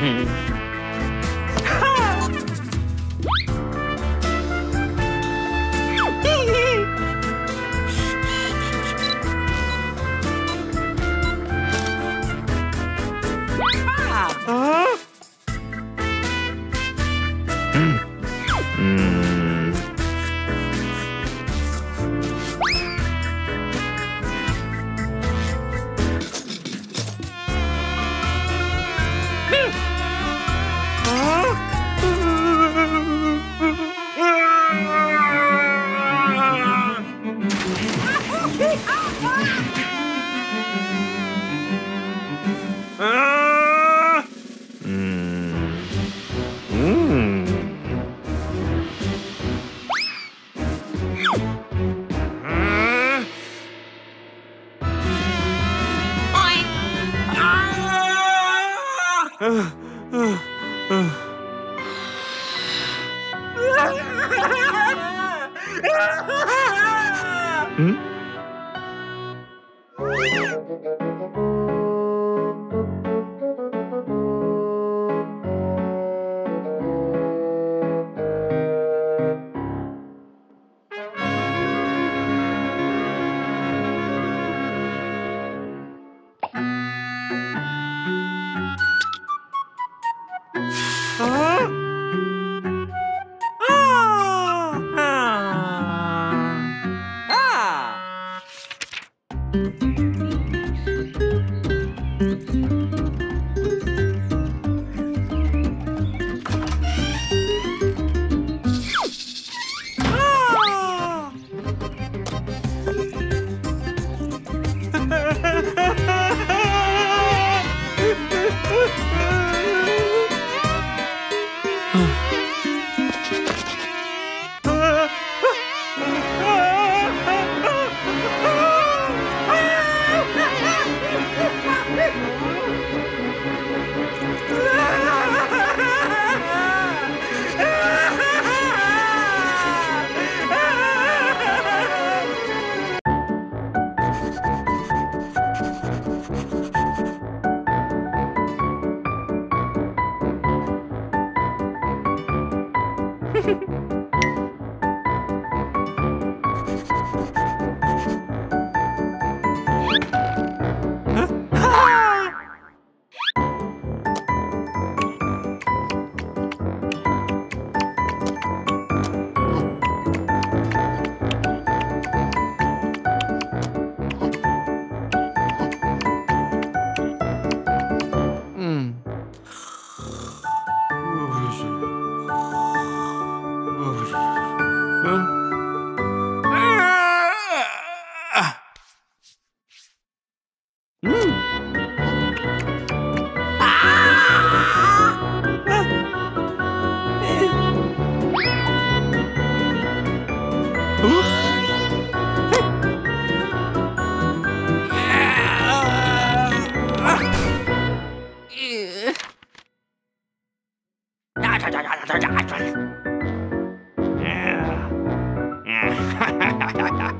Ah! 嗯、嗯。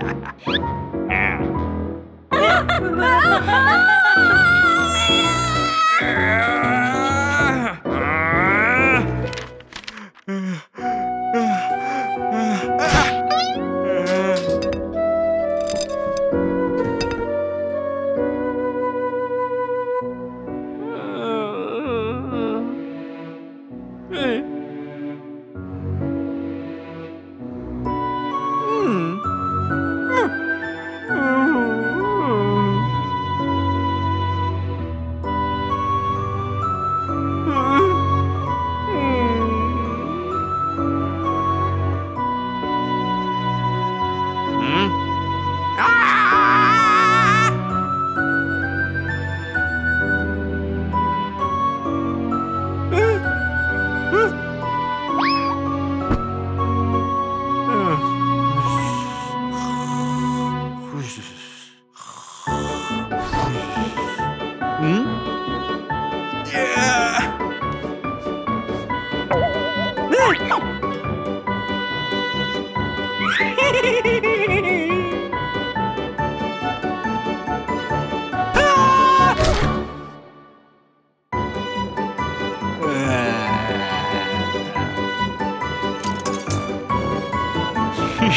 ah.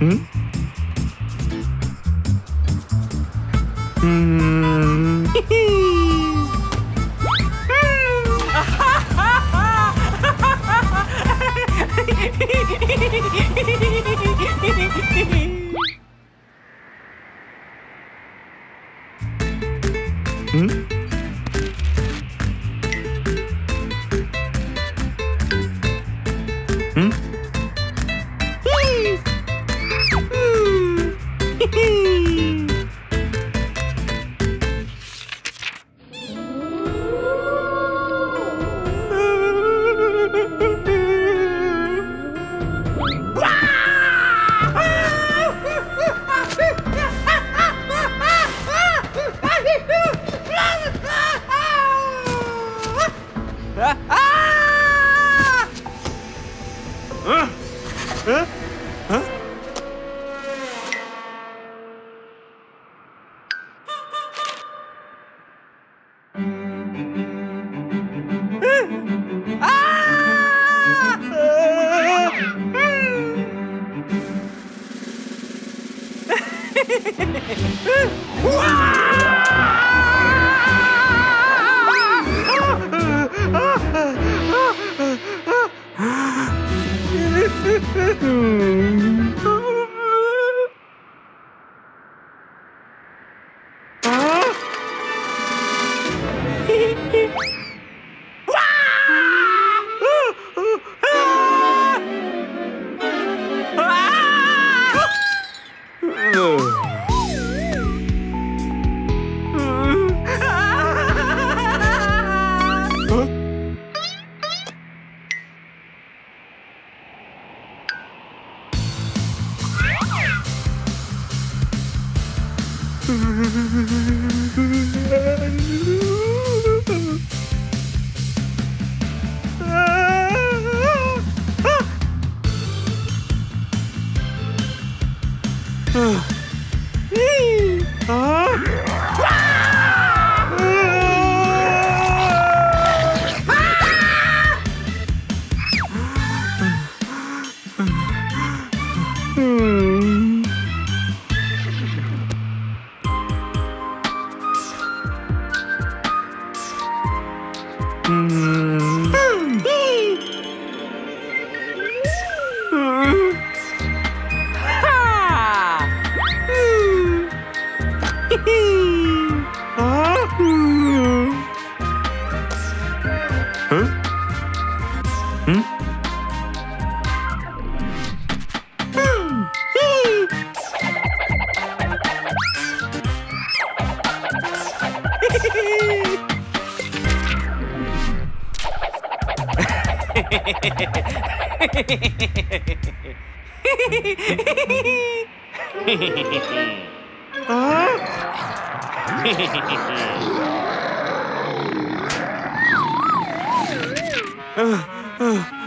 Hmm? Hmm. 응? 응? Wow! Hmm. huh? Hmm? Huh?